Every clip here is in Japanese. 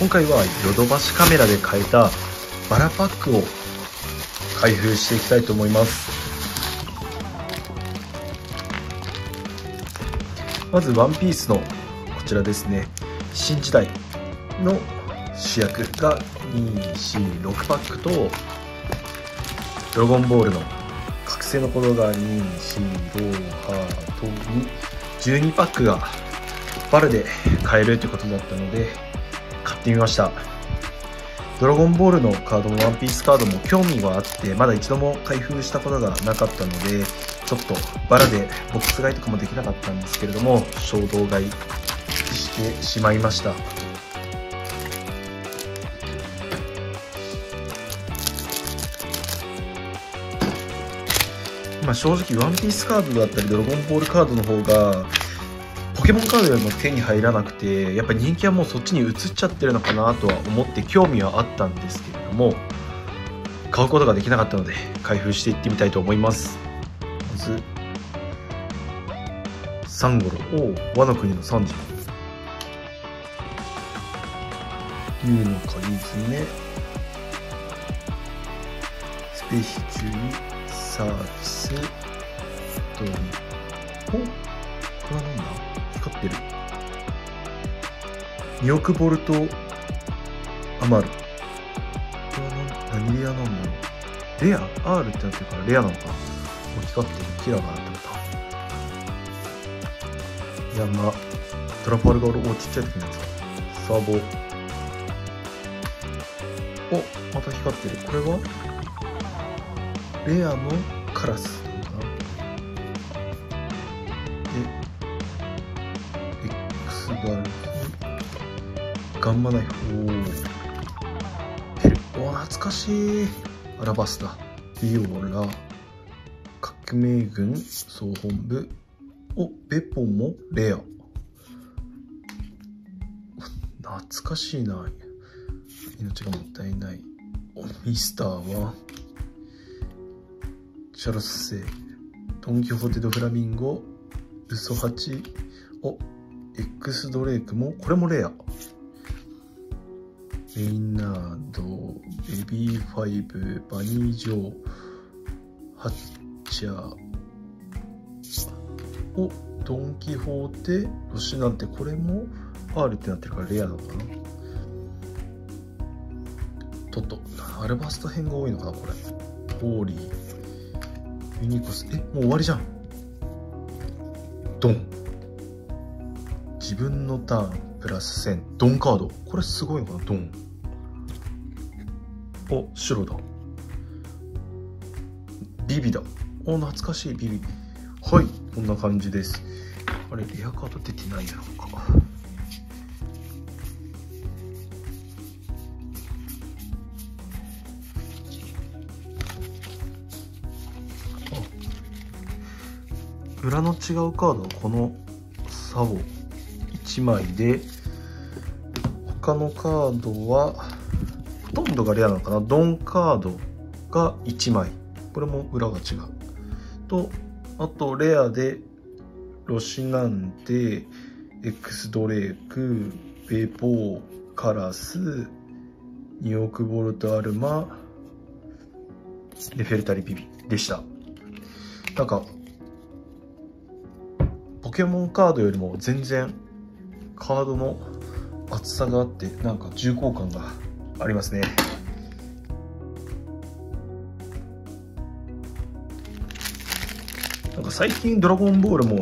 今回はヨドバシカメラで買えたバラパックを開封していきたいと思います。まずワンピースのこちらですね。新時代の主役が246パックとドラゴンボールの覚醒の頃が245ハートに12パックがバルで買えるということだったので買ってみました。ドラゴンボールのカードもワンピースカードも興味はあってまだ一度も開封したことがなかったのでちょっとバラでボックス買いとかもできなかったんですけれども衝動買いしてしまいました。まあ正直ワンピースカードだったりドラゴンボールカードの方がケモンカードよりも手に入らなくてやっぱ人気はもうそっちに移っちゃってるのかなとは思って興味はあったんですけれども買うことができなかったので開封していってみたいと思います。まずサンゴロ。お和の国のサンジ。竜の鍵爪。スペヒチュサーチス。トリおこれはなんだ？ってる。2億ボルト余る。これは何？レア？なんだろうレア ?R ってなってるからレアなのか。な光ってるキラーがなってた山トラファルガールおちっちゃい時のやつサーボ。おまた光ってる。これは？レアのカラス。X ガルフガンマナイフおーペルお懐かしいアラバスタビオラ革命軍総本部おベポもレア懐かしいな。命がもったいな。いおミスターはシャロスセドン・キホーテ・ド・フラミンゴウソハチ。お X ドレイクもこれもレア。メイナードベビーファイブバニージョーハッチャー。おドン・キホーテロシなんてこれも R ってなってるからレアなのかな。トトアルバスト編が多いのかなこれ。ホーリー。ユニコスえもう終わりじゃん。ドン。自分のターンプラス線ドンカード。これすごいのかなドン。お白だ。ビビだ。お懐かしいビビ。はいこんな感じです。あれレアカード出てないやろうか。裏の違うカードはこのサボ。1枚で他のカードはほとんどがレアなのかな？ドンカードが1枚。これも裏が違う。とあとレアでロシナンテ X ドレークベポーカラス2億ボルトアルマでフェルタリビビでした。なんかポケモンカードよりも全然カードの厚さがあってなんか重厚感がありますね。なんか最近ドラゴンボールも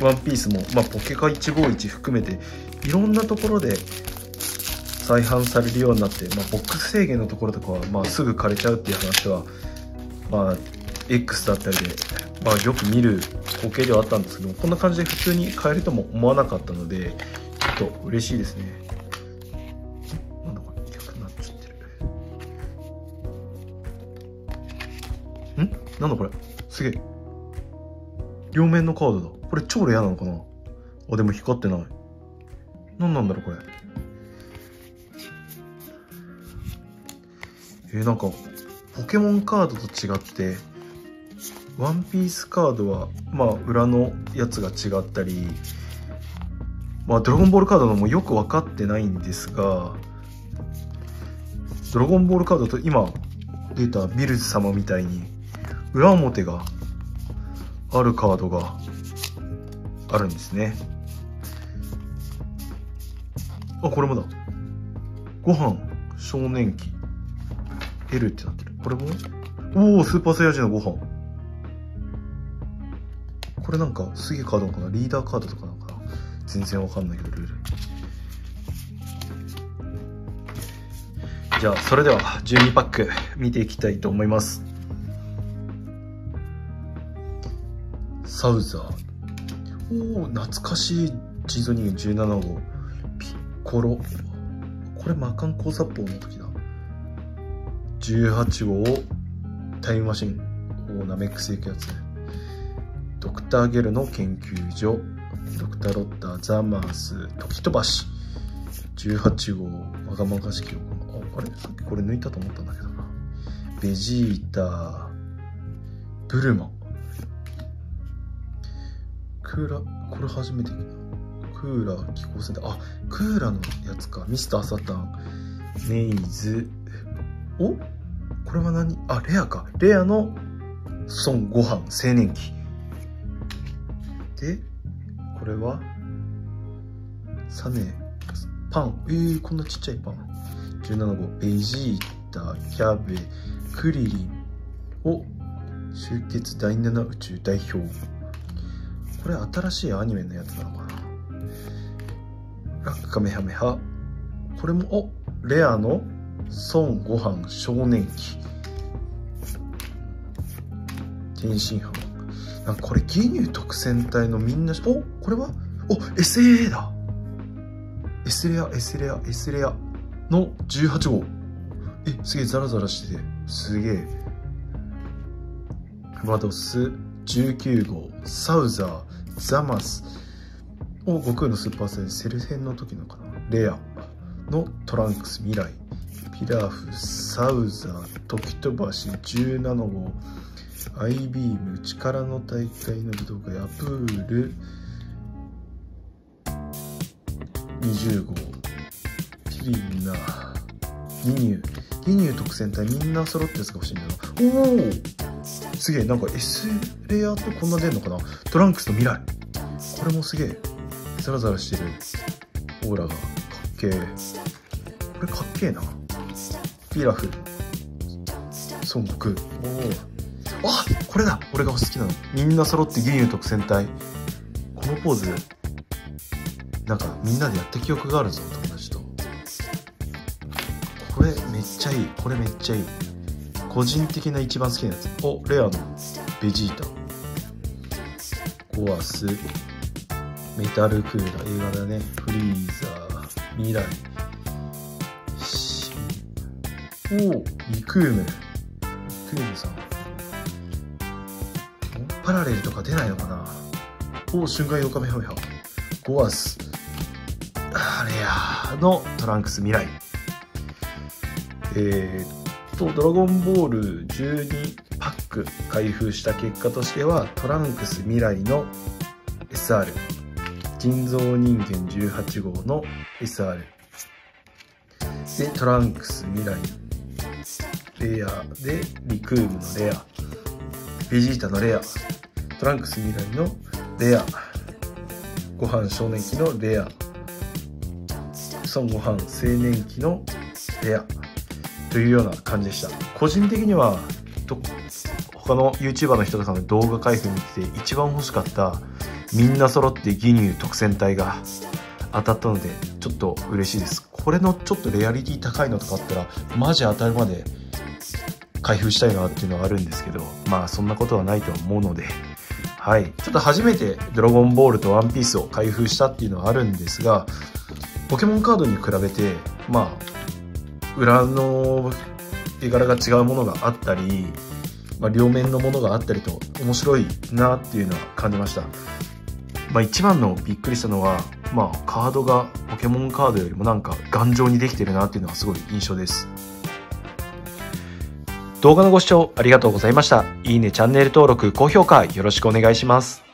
ワンピースも、まあ、ポケカ151含めていろんなところで再販されるようになって、まあ、ボックス制限のところとかは、まあ、すぐ枯れちゃうっていう話は、まあ、X だったりで、まあ、よく見る光景ではあったんですけどこんな感じで普通に買えるとも思わなかったのでちょっと嬉しいですね。なんだこれ逆になっちゃってる。ん？なんだこれ？すげえ。両面のカードだ。これ超レアなのかな？あでも光ってない。何なんだろうこれ。えー、なんかポケモンカードと違ってワンピースカードはまあ裏のやつが違ったりまあドラゴンボールカードのもよく分かってないんですがドラゴンボールカードと今出たビルズ様みたいに裏表があるカードがあるんですね。あこれもだ。ご飯少年期。L ってなってる。これも？おおスーパーサイヤ人のご飯。これなんかすげえカードなのかな？リーダーカードとかなのかな？全然わかんないけどルール。じゃあそれでは12パック見ていきたいと思います。サウザー。おお懐かしい地図人17号。ピッコロ。これ魔漢交殺法の時だ。18号タイムマシン。おナメックス行くやつドクターゲルの研究所ドクターロッターザマース時飛ばし。18号まがまがしきああれ？さっきこれ抜いたと思ったんだけどな。ベジータブルマ。クーラこれ初めてクーラー気候センターあクーラーのやつか。ミスターサタン。メイズ。お？これは何？あレアか。レアの孫悟飯青年期。でこれはサネパン。えー、こんなちっちゃいパン。17号。ベジータキャベクリリンを集結第7宇宙代表。これ新しいアニメのやつなのかな？ラッカメハメハ。これもおレアの孫悟飯少年期。天津飯。なんかこれ義乳特選隊のみんなおこれは？お SA だ。S レア S レア S レアの18号。えすげえザラザラしてて。すげえ。マドス19号。サウザーザマス。を悟空のスーパーサイズセルヘンの時のかな。レアのトランクス未来ピラフサウザー時飛ばし17号。アイビーム力の大会の武道家ヤプール。20号ピリンナギニュー。ギニュー特選隊みんな揃ってやつが欲しいんだな。おおすげえ。なんか S レアとこんな出んのかな。トランクスと未来これもすげえ。ザラザラしてる。オーラが。かっけえこれかっけえな。ピラフ。孫悟空おおあこれだ。俺が好きなの。みんな揃ってギニュー特選隊。このポーズ。なんかみんなでやった記憶があるぞ友達と。これめっちゃいい。これめっちゃいい。個人的な一番好きなやつ。おレアの。ベジータ。ゴアス。メタルクーラー。映画だね。フリーザー。未来。おおリクーム。リクームさん。パラレルとか出ないのかな？おお瞬間4日目ほやゴアス。あレアのトランクス未来。えー、っとドラゴンボール12パック開封した結果としてはトランクス未来の SR 人造人間18号の SR でトランクス未来。レアでリクームのレア。ベジータのレア。トランクス未来のレア。ご飯少年期のレア。孫悟飯青年期のレア。というような感じでした。個人的には他の YouTuber の人とかの動画開封見てて一番欲しかったみんな揃ってギニュー特選隊が当たったのでちょっと嬉しいです。これのちょっとレアリティ高いのとかあったらマジ当たるまで開封したいなっていうのはあるんですけどまあそんなことはないと思うのではいちょっと初めてドラゴンボールとワンピースを開封したっていうのはあるんですがポケモンカードに比べてまあ裏の絵柄が違うものがあったり、まあ、両面のものがあったりと面白いなっていうのは感じましたまあ、一番のびっくりしたのは、まあ、カードがポケモンカードよりもなんか頑丈にできてるなっていうのはすごい印象です。動画のご視聴ありがとうございました。いいね、チャンネル登録、高評価よろしくお願いします。